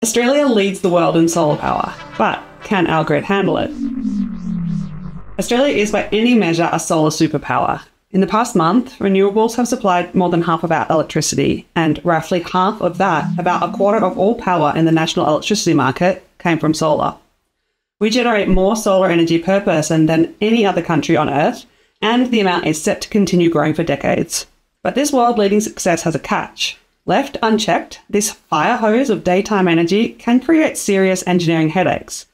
Australia leads the world in solar power, but can our grid handle it? Australia is by any measure a solar superpower. In the past month, renewables have supplied more than half of our electricity, and roughly half of that, about a quarter of all power in the national electricity market, came from solar. We generate more solar energy per person than any other country on Earth, and the amount is set to continue growing for decades. But this world leading success has a catch. Left unchecked, this fire hose of daytime energy can create serious engineering headaches.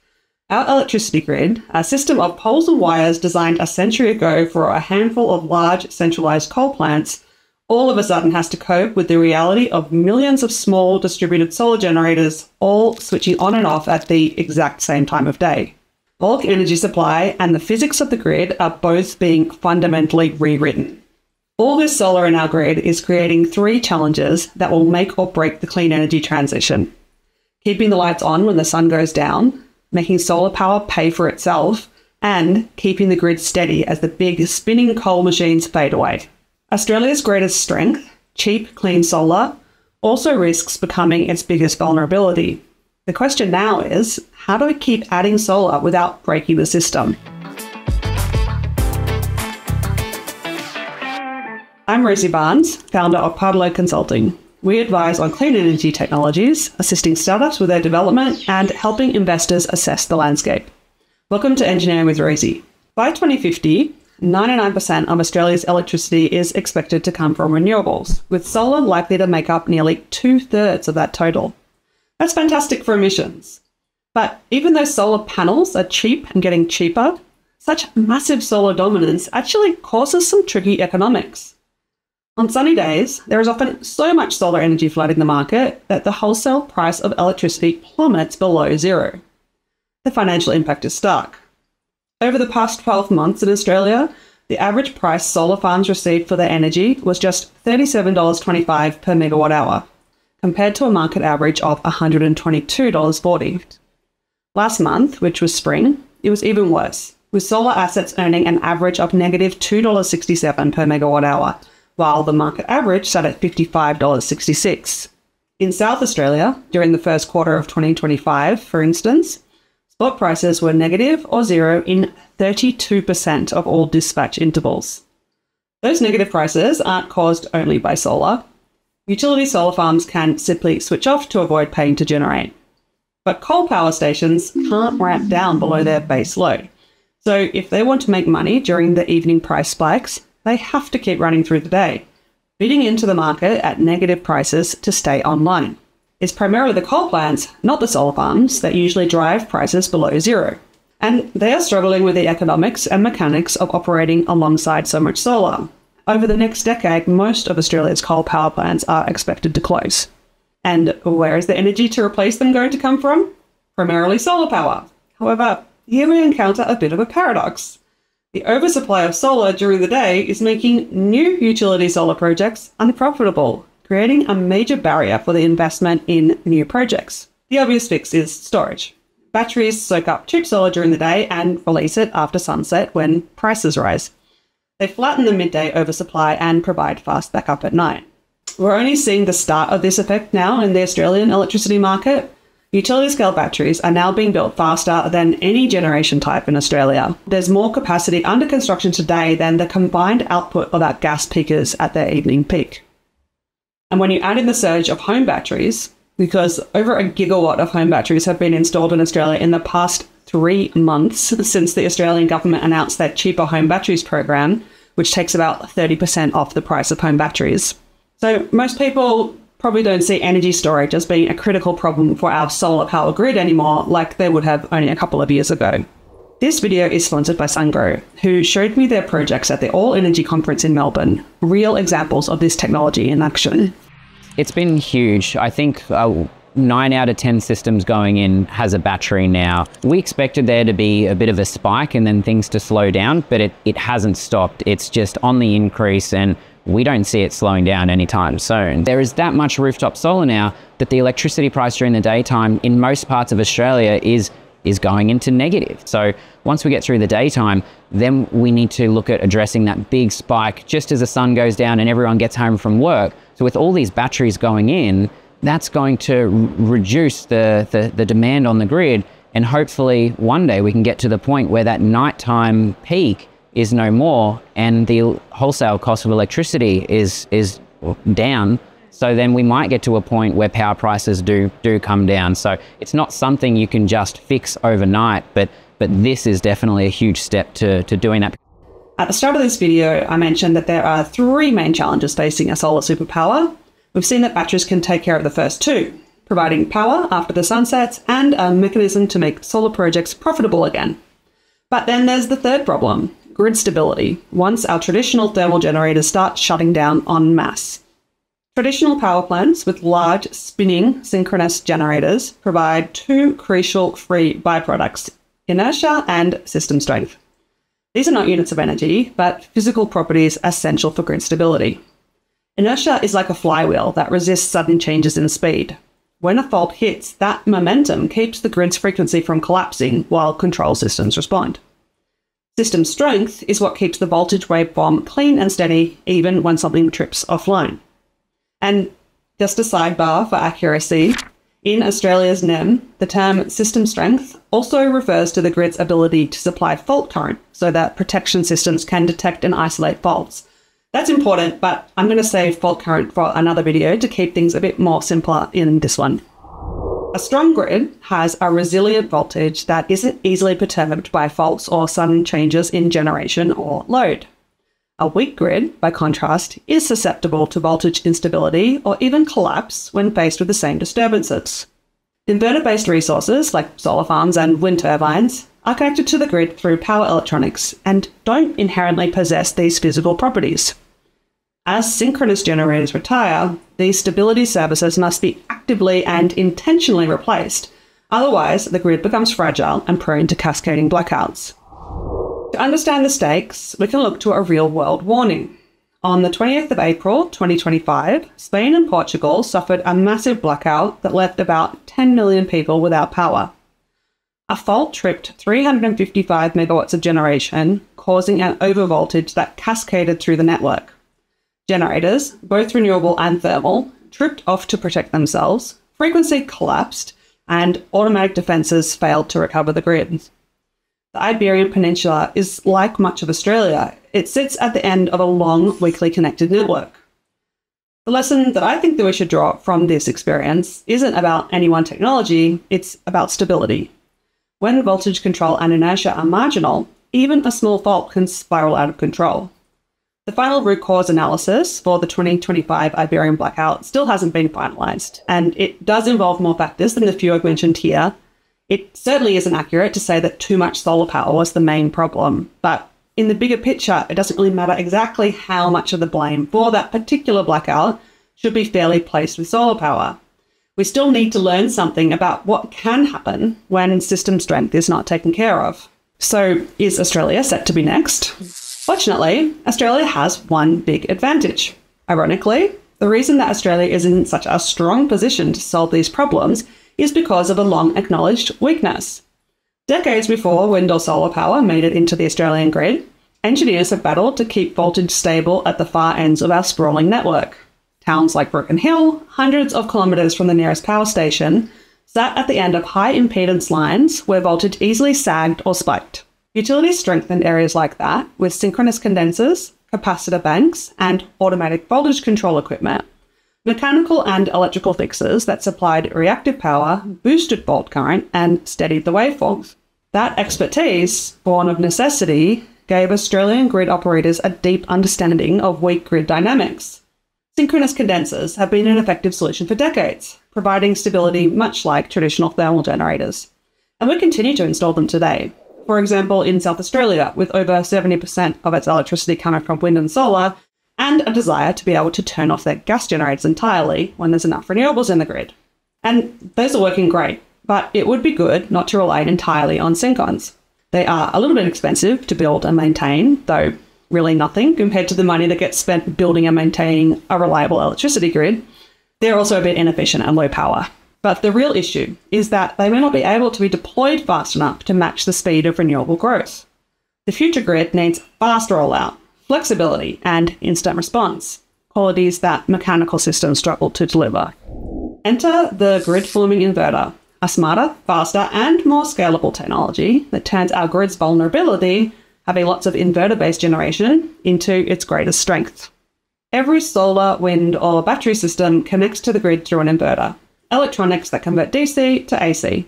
Our electricity grid, a system of poles and wires designed a century ago for a handful of large centralized coal plants, all of a sudden has to cope with the reality of millions of small distributed solar generators all switching on and off at the exact same time of day. Bulk energy supply and the physics of the grid are both being fundamentally rewritten. All this solar in our grid is creating three challenges that will make or break the clean energy transition. Keeping the lights on when the sun goes down, making solar power pay for itself, and keeping the grid steady as the big spinning coal machines fade away. Australia's greatest strength, cheap, clean solar, also risks becoming its biggest vulnerability. The question now is how do we keep adding solar without breaking the system? I'm Rosie Barnes, founder of Pardalote Consulting. We advise on clean energy technologies, assisting startups with their development, and helping investors assess the landscape. Welcome to Engineering with Rosie. By 2050, 99% of Australia's electricity is expected to come from renewables, with solar likely to make up nearly two thirds of that total. That's fantastic for emissions. But even though solar panels are cheap and getting cheaper, such massive solar dominance actually causes some tricky economics. On sunny days, there is often so much solar energy flooding the market that the wholesale price of electricity plummets below zero. The financial impact is stark. Over the past 12 months in Australia, the average price solar farms received for their energy was just $37.25 per megawatt hour, compared to a market average of $122.40. Last month, which was spring, it was even worse, with solar assets earning an average of negative $2.67 per megawatt hour while the market average sat at $55.66. In South Australia, during the first quarter of 2025, for instance, spot prices were negative or zero in 32% of all dispatch intervals. Those negative prices aren't caused only by solar. Utility solar farms can simply switch off to avoid paying to generate. But coal power stations can't ramp down below their base load. So if they want to make money during the evening price spikes, they have to keep running through the day, bidding into the market at negative prices to stay online. It's primarily the coal plants, not the solar farms, that usually drive prices below zero. And they are struggling with the economics and mechanics of operating alongside so much solar. Over the next decade, most of Australia's coal power plants are expected to close. And where is the energy to replace them going to come from? Primarily solar power. However, here we encounter a bit of a paradox. The oversupply of solar during the day is making new utility solar projects unprofitable, creating a major barrier for the investment in new projects. The obvious fix is storage. Batteries soak up cheap solar during the day and release it after sunset when prices rise. They flatten the midday oversupply and provide fast backup at night. We're only seeing the start of this effect now in the Australian electricity market, Utility scale batteries are now being built faster than any generation type in Australia. There's more capacity under construction today than the combined output of our gas peakers at their evening peak. And when you add in the surge of home batteries, because over a gigawatt of home batteries have been installed in Australia in the past three months since the Australian government announced their cheaper home batteries program, which takes about 30% off the price of home batteries. So most people probably don't see energy storage as being a critical problem for our solar power grid anymore, like they would have only a couple of years ago. This video is sponsored by Sungrow, who showed me their projects at the All Energy Conference in Melbourne. Real examples of this technology in action. It's been huge. I think uh, nine out of 10 systems going in has a battery now. We expected there to be a bit of a spike and then things to slow down, but it, it hasn't stopped. It's just on the increase and we don't see it slowing down anytime soon. There is that much rooftop solar now that the electricity price during the daytime in most parts of Australia is is going into negative. So once we get through the daytime, then we need to look at addressing that big spike just as the sun goes down and everyone gets home from work. So with all these batteries going in, that's going to reduce the, the, the demand on the grid. And hopefully one day we can get to the point where that nighttime peak is no more and the wholesale cost of electricity is, is down. So then we might get to a point where power prices do, do come down. So it's not something you can just fix overnight, but, but this is definitely a huge step to, to doing that. At the start of this video, I mentioned that there are three main challenges facing a solar superpower. We've seen that batteries can take care of the first two, providing power after the sun sets and a mechanism to make solar projects profitable again. But then there's the third problem grid stability, once our traditional thermal generators start shutting down en masse. Traditional power plants with large spinning synchronous generators provide two crucial free byproducts inertia and system strength. These are not units of energy, but physical properties essential for grid stability. Inertia is like a flywheel that resists sudden changes in speed. When a fault hits, that momentum keeps the grid's frequency from collapsing while control systems respond. System strength is what keeps the voltage waveform clean and steady even when something trips offline. And just a sidebar for accuracy, in Australia's NEM, the term system strength also refers to the grid's ability to supply fault current so that protection systems can detect and isolate faults. That's important, but I'm going to save fault current for another video to keep things a bit more simpler in this one. A strong grid has a resilient voltage that isn't easily perturbed by faults or sudden changes in generation or load. A weak grid, by contrast, is susceptible to voltage instability or even collapse when faced with the same disturbances. Inverter based resources like solar farms and wind turbines are connected to the grid through power electronics and don't inherently possess these physical properties. As synchronous generators retire, these stability services must be actively and intentionally replaced. Otherwise, the grid becomes fragile and prone to cascading blackouts. To understand the stakes, we can look to a real world warning. On the 20th of April 2025, Spain and Portugal suffered a massive blackout that left about 10 million people without power. A fault tripped 355 megawatts of generation, causing an overvoltage that cascaded through the network. Generators, both renewable and thermal, tripped off to protect themselves, frequency collapsed, and automatic defences failed to recover the grid. The Iberian Peninsula is like much of Australia. It sits at the end of a long, weakly connected network. The lesson that I think that we should draw from this experience isn't about any one technology, it's about stability. When voltage control and inertia are marginal, even a small fault can spiral out of control. The final root cause analysis for the 2025 Iberian blackout still hasn't been finalised, and it does involve more factors than the few I've mentioned here. It certainly isn't accurate to say that too much solar power was the main problem, but in the bigger picture, it doesn't really matter exactly how much of the blame for that particular blackout should be fairly placed with solar power. We still need to learn something about what can happen when system strength is not taken care of. So, is Australia set to be next? Fortunately, Australia has one big advantage. Ironically, the reason that Australia is in such a strong position to solve these problems is because of a long acknowledged weakness. Decades before wind or solar power made it into the Australian grid, engineers have battled to keep voltage stable at the far ends of our sprawling network. Towns like Broken Hill, hundreds of kilometres from the nearest power station, sat at the end of high impedance lines where voltage easily sagged or spiked. Utilities strengthened areas like that with synchronous condensers, capacitor banks, and automatic voltage control equipment. Mechanical and electrical fixes that supplied reactive power boosted fault current and steadied the waveforms. That expertise, born of necessity, gave Australian grid operators a deep understanding of weak grid dynamics. Synchronous condensers have been an effective solution for decades, providing stability much like traditional thermal generators. And we continue to install them today, for example, in South Australia, with over 70% of its electricity coming from wind and solar, and a desire to be able to turn off their gas generators entirely when there's enough renewables in the grid. And those are working great, but it would be good not to rely entirely on syncons. They are a little bit expensive to build and maintain, though really nothing compared to the money that gets spent building and maintaining a reliable electricity grid. They're also a bit inefficient and low power. But the real issue is that they may not be able to be deployed fast enough to match the speed of renewable growth. The future grid needs fast rollout, flexibility, and instant response, qualities that mechanical systems struggle to deliver. Enter the grid forming inverter, a smarter, faster, and more scalable technology that turns our grid's vulnerability, having lots of inverter based generation, into its greatest strength. Every solar, wind, or battery system connects to the grid through an inverter, electronics that convert DC to AC.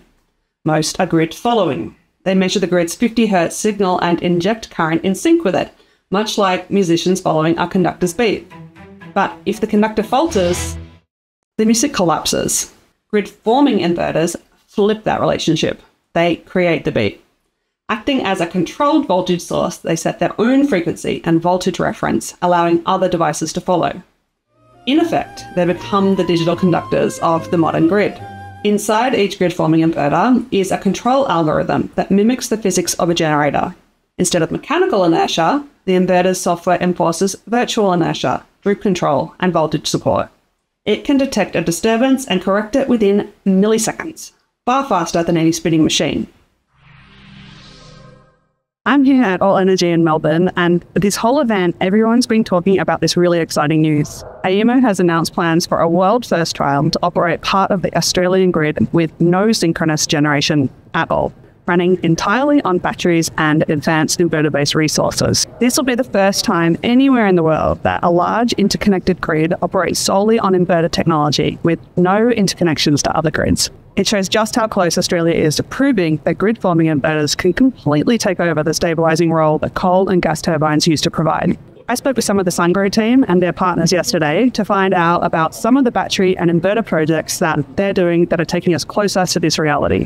Most are grid following. They measure the grid's 50 Hz signal and inject current in sync with it, much like musicians following a conductor's beat. But if the conductor falters, the music collapses. Grid forming inverters flip that relationship. They create the beat. Acting as a controlled voltage source, they set their own frequency and voltage reference, allowing other devices to follow. In effect, they become the digital conductors of the modern grid. Inside each grid forming inverter is a control algorithm that mimics the physics of a generator. Instead of mechanical inertia, the inverter's software enforces virtual inertia through control and voltage support. It can detect a disturbance and correct it within milliseconds, far faster than any spinning machine. I'm here at All Energy in Melbourne, and this whole event, everyone's been talking about this really exciting news. AEMO has announced plans for a world first trial to operate part of the Australian grid with no synchronous generation at all, running entirely on batteries and advanced inverter based resources. This will be the first time anywhere in the world that a large interconnected grid operates solely on inverter technology with no interconnections to other grids. It shows just how close Australia is to proving that grid forming inverters can completely take over the stabilising role that coal and gas turbines used to provide. I spoke with some of the Sungrow team and their partners yesterday to find out about some of the battery and inverter projects that they're doing that are taking us closer to this reality.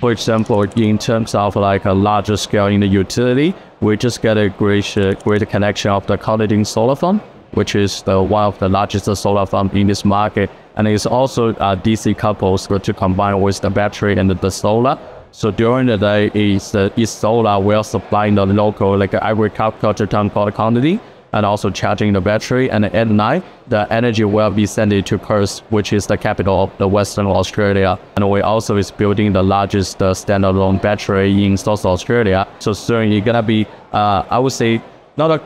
For example, in terms of like a larger scale in the utility, we just get a great, uh, great connection of the Cunderdin Solar Farm, which is the one of the largest solar farm in this market and it's also uh, DC couples to combine with the battery and the solar. So during the day, it's, uh, it's solar will supply the local like agriculture town called Cunderdin and also charging the battery. And at night, the energy will be sent to Perth, which is the capital of the Western Australia. And we also is building the largest uh, standalone battery in South Australia. So soon it's gonna be, uh, I would say, not a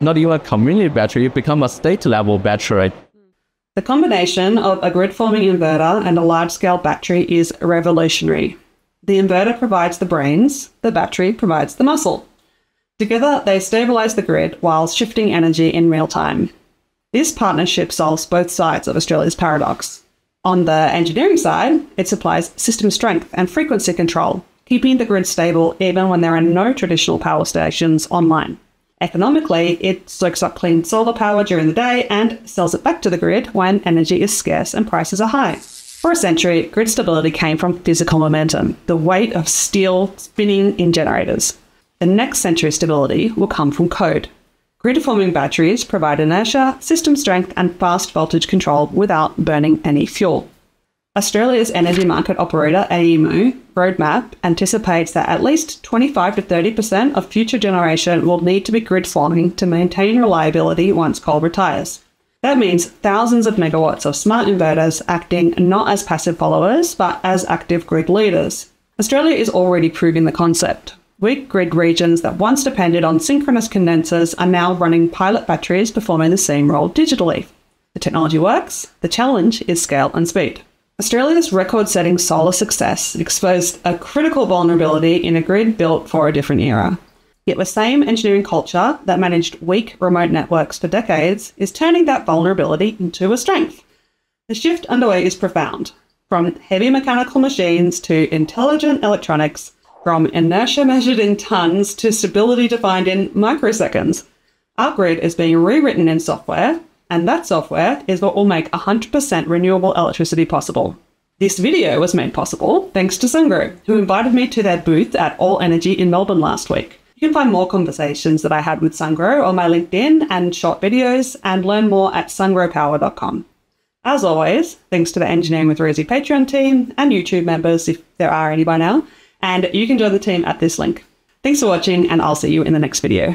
not even a community battery, you become a state level battery. The combination of a grid forming inverter and a large scale battery is revolutionary. The inverter provides the brains, the battery provides the muscle. Together, they stabilize the grid while shifting energy in real time. This partnership solves both sides of Australia's paradox. On the engineering side, it supplies system strength and frequency control, keeping the grid stable even when there are no traditional power stations online. Economically, it soaks up clean solar power during the day and sells it back to the grid when energy is scarce and prices are high. For a century, grid stability came from physical momentum, the weight of steel spinning in generators. The next century stability will come from code. Grid forming batteries provide inertia, system strength, and fast voltage control without burning any fuel. Australia's energy market operator AEMO roadmap anticipates that at least 25 to 30% of future generation will need to be grid forming to maintain reliability once coal retires. That means thousands of megawatts of smart inverters acting not as passive followers but as active grid leaders. Australia is already proving the concept. Weak grid regions that once depended on synchronous condensers are now running pilot batteries performing the same role digitally. The technology works, the challenge is scale and speed. Australia's record setting solar success exposed a critical vulnerability in a grid built for a different era. Yet the same engineering culture that managed weak remote networks for decades is turning that vulnerability into a strength. The shift underway is profound. From heavy mechanical machines to intelligent electronics, from inertia measured in tons to stability defined in microseconds, our grid is being rewritten in software and that software is what will make 100% renewable electricity possible. This video was made possible thanks to Sungrow, who invited me to their booth at All Energy in Melbourne last week. You can find more conversations that I had with Sungrow on my LinkedIn and short videos and learn more at sungrowpower.com. As always, thanks to the Engineering with Rosie Patreon team and YouTube members, if there are any by now, and you can join the team at this link. Thanks for watching, and I'll see you in the next video.